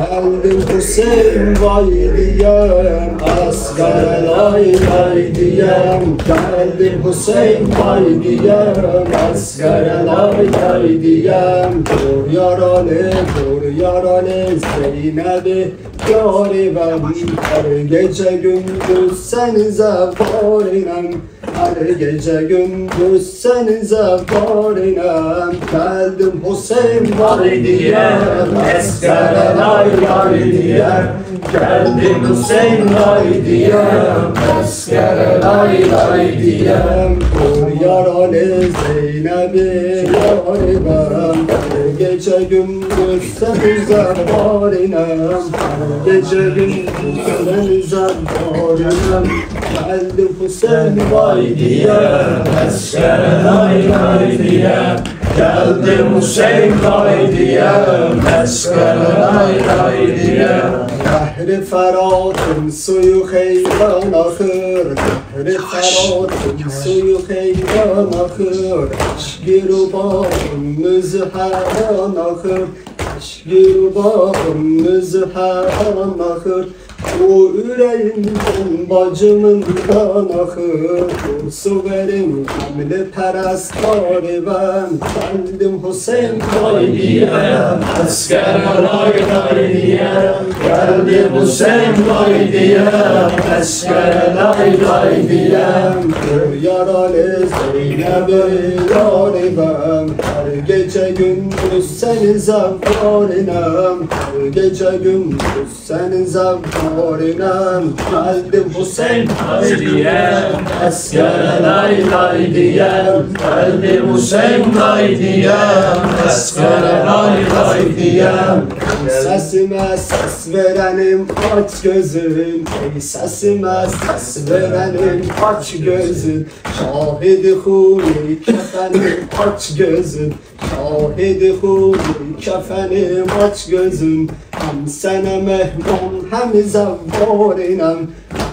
Geldim Hüseyin vay diyem Askere lay lay diyem. Geldim Hüseyin vay diyem Askere lay lay diyem. Dur yaralı dur yaralı Zeynep'i görüvem Her gece gündüz senize varinem her gece gündüz senize varinem Geldim Hüseyin var diyem Eskere lay lay diyem Geldim Hüseyin lay diyem Eskere lay lay diyem. Kur yaralı Zeynep'i yaribem Her gece gündüz senize varinem Her gece gündüz senize varinem Geldim Hüseyin vay diyem Eskere lay lay diyem Geldim Hüseyin lay diyem Eskere lay lay diyem Kahri feratın suyu heyran akır Kahri feratın suyu heyran akır. Aşkı bağım müzheran akır. Aşkı bağım müzheran akır bu yüreğimden bacımın kan akır Su verin hamle perestari ben. Geldim Hüseyin kay diyem Asker lay lay diyem Geldim Hüseyin kay diyem Asker lay lay diyem Kır yaralı Zeynep'i Her gece gündüz seni zevvarinem Her gece gündüz seni zevvarinem Geldim Hüseyin kay diyem Asker lay lay diyem Geldim Hüseyin kay diyem Asker lay lay diyem Sesime ses verenim aç gözün Ey sesime ses verenim aç gözün Şahidi huli kefenim aç gözün Şahidi huli kefenim aç gözün Hem sana mehman hem zevvarinem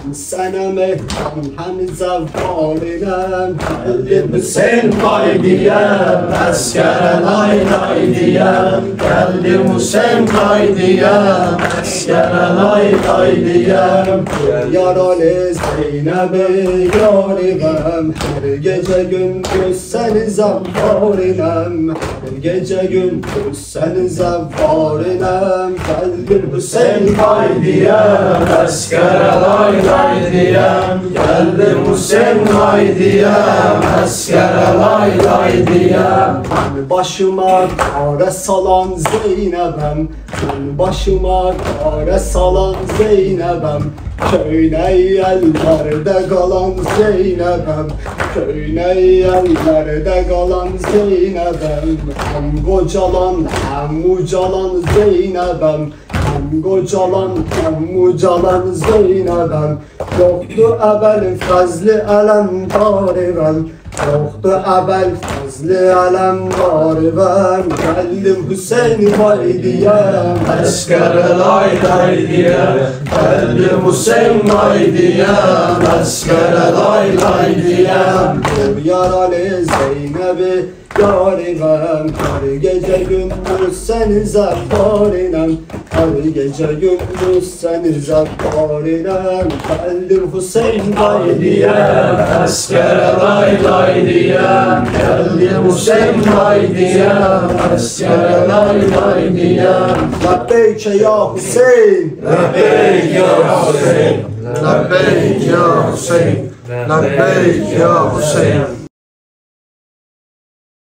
Mehman hem zevvarinem Geldim Hüseyin vay diyem Eskere lay lay diyem Geldim Hüseyin vay diyem Eskere lay lay diyem Yaralı Zeynep'i yaribem Her gece gündüz seni zevvarinem Her gece gündüz seni zevvarinem Geldim Hüseyin vay diyem Eskere lay lay diyem Geldim Hüseyin vay diyem Eskere lay lay diyem Ben başıma kare salan Zeynep'em başıma kare salan Zeynep'em Köyne yerlerde kalan Zeynep'em Köyne yerlerde kalan Zeynep'em Hem kocalan hem ucalan Zeynep'em hem kocalan hem ucalan Zeynep'em Yoktu evvel fazlı elem tarifem Yoktu evvel fazlı elem tarifem Geldim Hüseyin vay diyem Eskere lay lay diyem Geldim Hüseyin vay diyem Eskere lay lay diyem Dur yaralı Zeynep'i yarinem Her gece gündüz seni zevvarinem Her gece gündüz seni zevvarinem Geldim Hüseyin vay diyem Eskere lay lay diyem Geldim Hüseyin vay diyem Eskere lay lay diyem Labbeyke ya Hüseyin. Lebbeyk ya Hüseyin. Lebbeyk ya Hüseyin. Lebbeyk ya Hüseyin